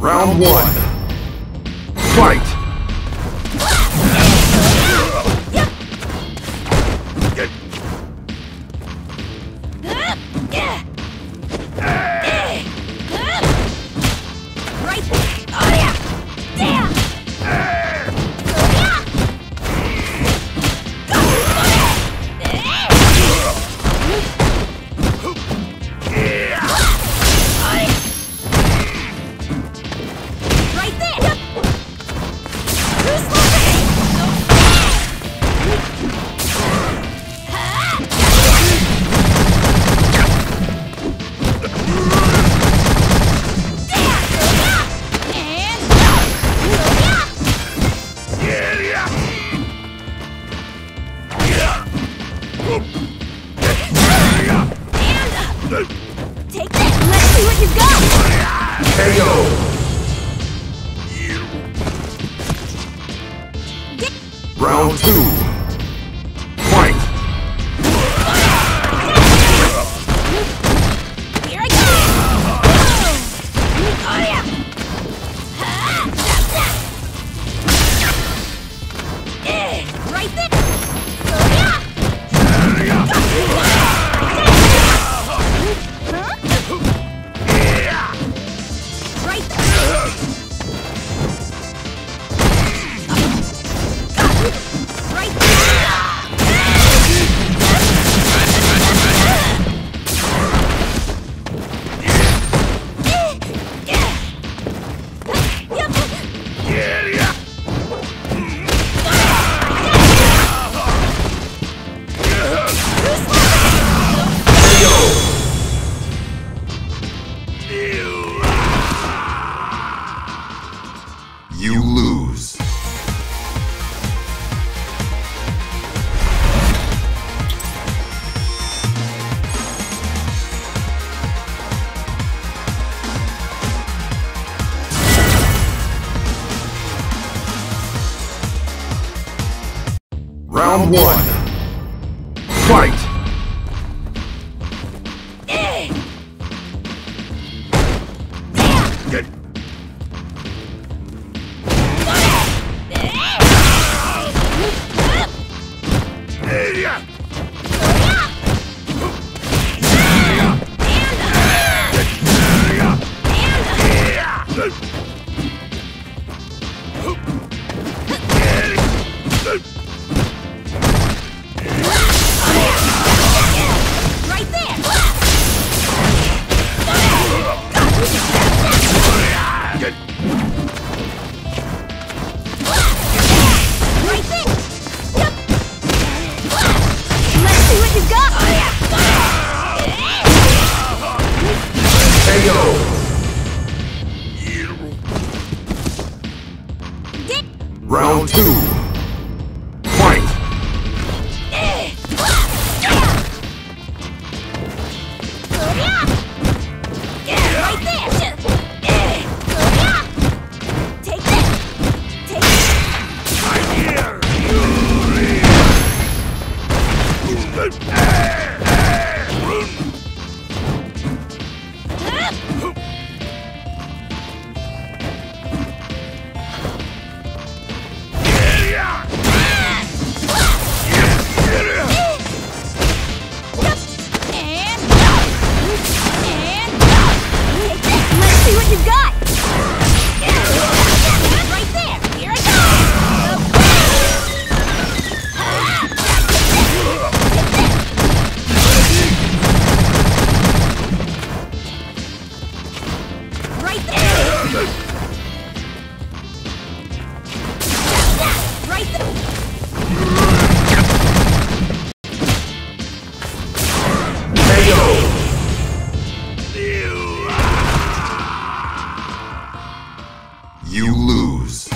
Round one. Fight! KO! Round two. You lose. Round one. Fight! Get Round two. You lose.